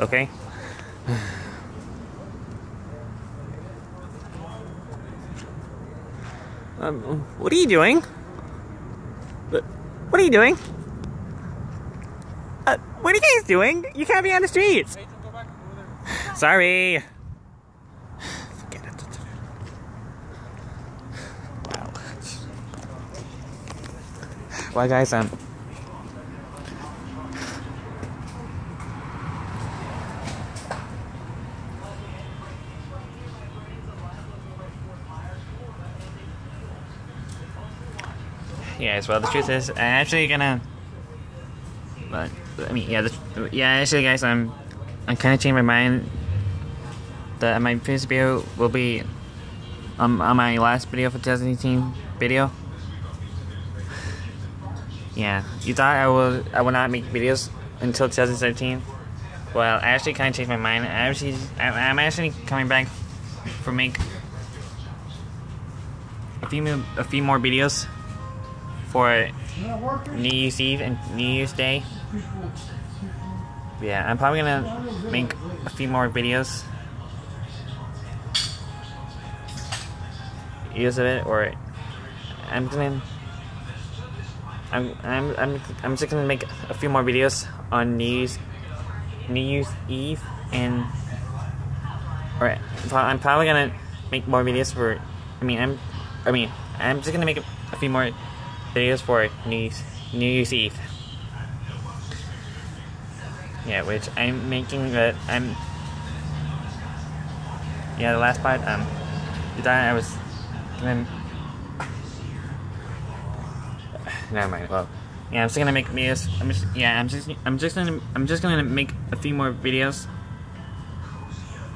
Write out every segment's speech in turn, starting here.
Okay? Um, what are you doing? What are you doing? Uh, what are you guys doing? You can't be on the streets. Sorry. Forget it. Wow. Well, guys, um. Yes, well, the truth is, I'm actually gonna. But I mean, yeah, the, yeah. Actually, guys, I'm, I'm kind of changing my mind. That my previous video will be, um, on my last video for 2018 video. Yeah, you thought I will, I will not make videos until 2017. Well, I actually kind of changed my mind. I actually, I'm actually coming back for make a few, a few more videos for New Year's Eve and New Year's Day. Yeah, I'm probably gonna make a few more videos. Use of it, or I'm gonna. I'm I'm I'm I'm just gonna make a few more videos on New Year's New Year's Eve and. Or I'm probably gonna make more videos for. I mean I'm. I mean I'm just gonna make a few more videos for New Year's, New Year's Eve. Yeah, which I'm making that I'm. Yeah, the last part. Um, the time I was gonna. Never mind. Well, yeah, I'm just gonna make videos. I'm just yeah, I'm just I'm just gonna I'm just gonna make a few more videos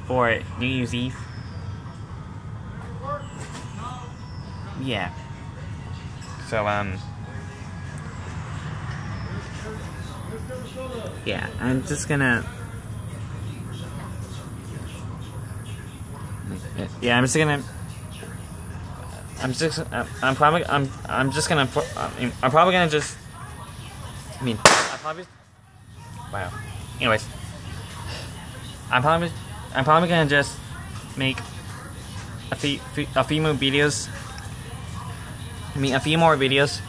for New Year's Eve. Yeah. So, um, yeah, I'm just gonna, yeah, I'm just gonna, I'm just, I'm probably, I'm, I'm just gonna, I'm probably gonna just, I mean, I probably, wow. Anyways, I'm probably, I'm probably gonna just make a few, a few more videos I mean, a few more videos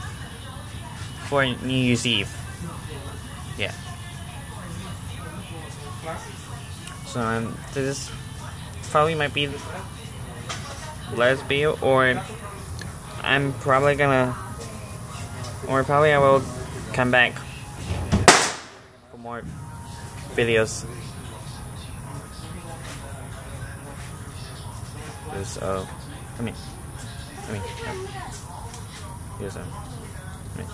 for New Year's Eve. Yeah. So um, this probably might be video, or I'm probably gonna, or probably I will come back for more videos. This, uh, I mean, I mean. Uh, Yes, I mean,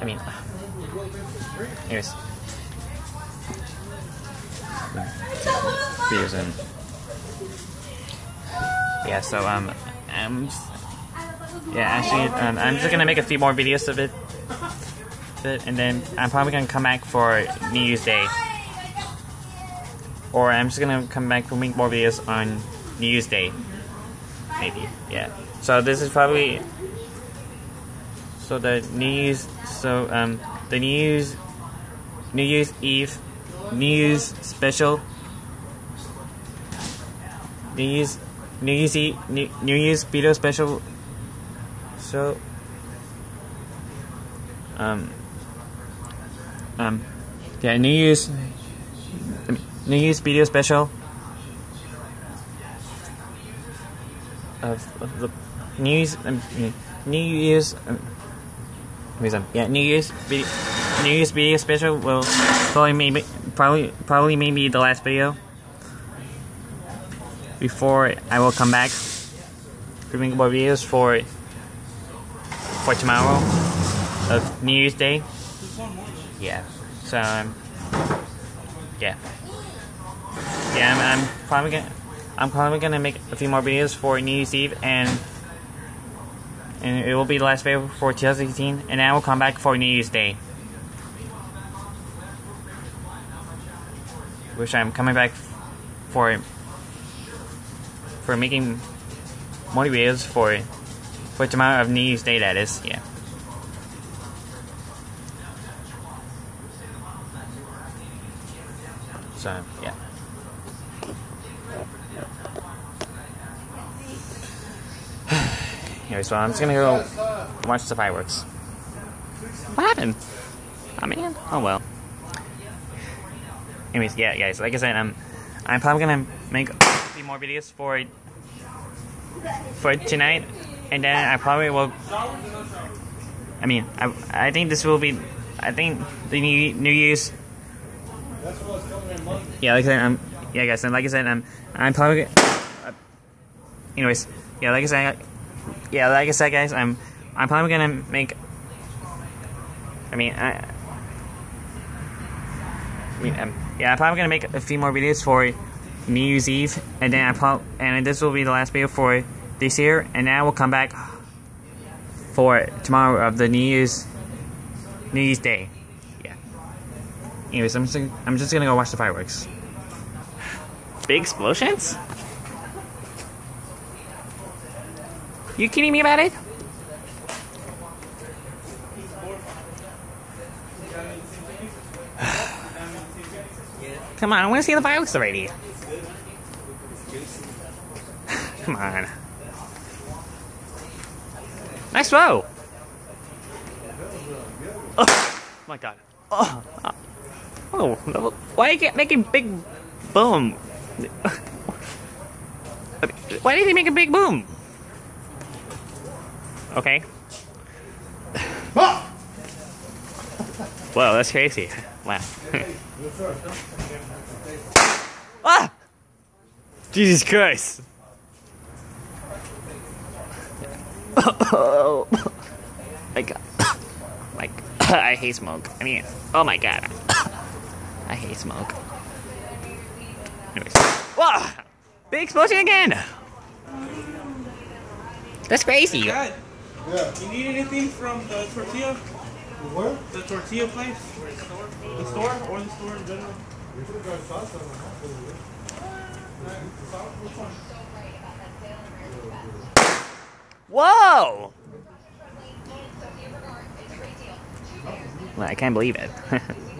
I mean, anyways. Videos and yeah, so um, I'm yeah, actually, um, I'm just gonna make a few more videos of it, and then I'm probably gonna come back for New Year's Day, or I'm just gonna come back for make more videos on New Year's Day, maybe, yeah. So this is probably so the New Year's, so um, the New Year's, New Year's Eve, New Year's special, New Year's, New Year's Eve, New, New Year's video special. So, um, um, yeah, New Year's, New Year's video special of, of the New Year's, um, New Year's. Um, reason. Yeah, New Year's video, New Year's video special will probably maybe probably probably maybe the last video before I will come back filming more videos for for tomorrow of New Year's Day. Yeah, so um, yeah, yeah, I'm, I'm probably gonna I'm probably gonna make a few more videos for New Year's Eve and and it will be the last video for 2018, and I will come back for New Year's Day. Which I'm coming back for for making more videos for for tomorrow of New Year's Day. That is, yeah. So yeah. Anyway, so I'm just gonna go watch the fireworks. What happened? I mean, oh well. Anyways, yeah, guys, like I said, I'm I'm probably gonna make a few more videos for for tonight, and then I probably will. I mean, I I think this will be. I think the new New Year's. Yeah, like I said, I'm. Yeah, guys, and like I said, I'm. I'm probably. Uh, anyways, yeah, like I said, yeah, like I said, guys, I'm. I'm probably gonna make. I mean, I. I mean, um, yeah, I'm probably gonna make a few more videos for New Year's Eve, and then I and this will be the last video for this year, and then we'll come back for tomorrow of the New Year's New Year's Day. Yeah. Anyways, I'm just I'm just gonna go watch the fireworks. Big explosions? You kidding me about it? Come on, I want to see the fireworks already. Come on. Nice throw. Oh my god. Oh, oh why are you making big boom? Why did he make a big boom? Okay. Whoa, that's crazy. Wow. ah! Jesus Christ. Oh my god. Like, I hate smoke. I mean, oh my god. I hate smoke. Anyways. Whoa! Big explosion again! That's crazy. Dad, yeah. you need anything from the tortilla? Where? The tortilla place? The store? Or the store in general? Whoa! Well, I can't believe it.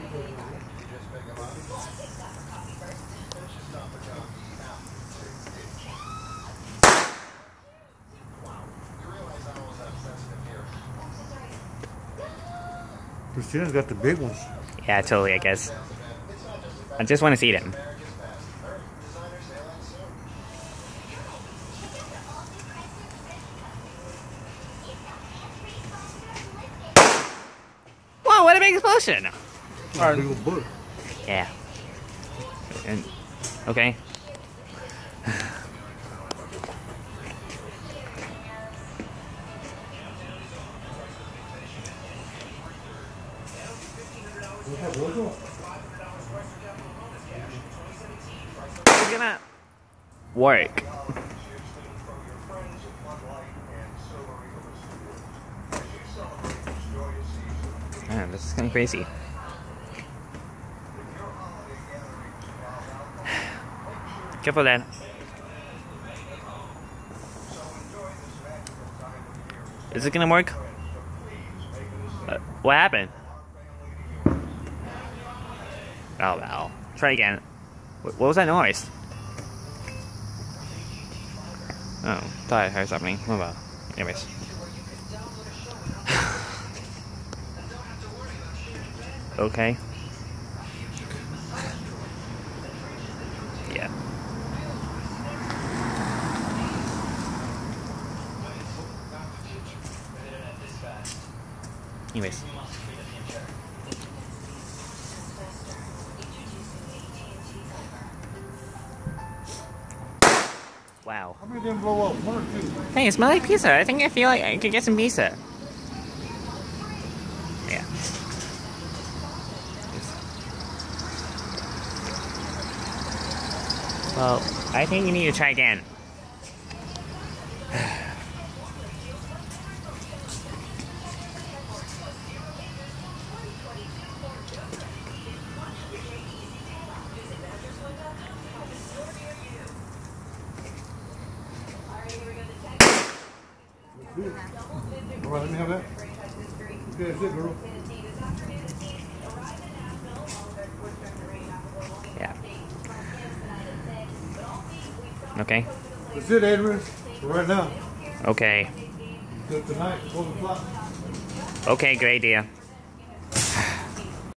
Christina's got the big ones. yeah, totally, I guess. I just want to see them. Whoa, what a big explosion! Alright. Big book. Yeah. And, okay. Work. Man, this is kind of crazy. Careful, Dad. Is it gonna work? Uh, what happened? Oh well. Try again. What was that noise? Oh, I heard something. Oh well. Anyways. okay. Yeah. Anyways. Wow. How many didn't blow up? One or two? Hey, it smells like pizza. I think I feel like I could get some pizza. Yeah. Well, I think you need to try again. Yeah, Okay. That's it, Edwin? Right now. Okay. Okay, great idea.